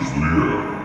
is.